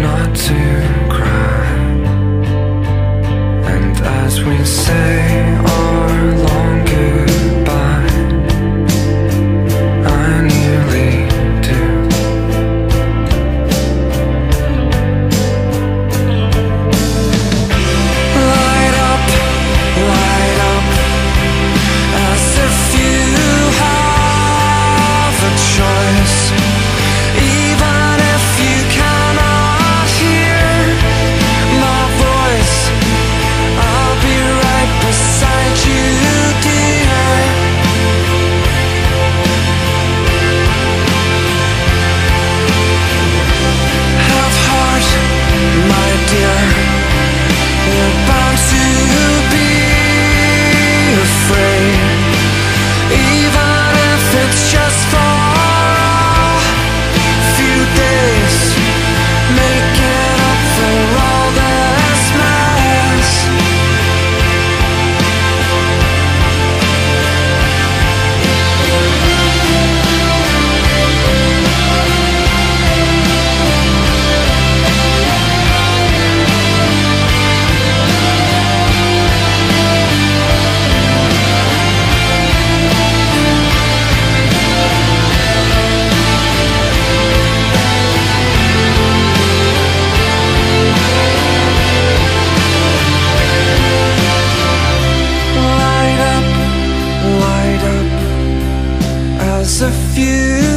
not to cry. And as we say our long refuse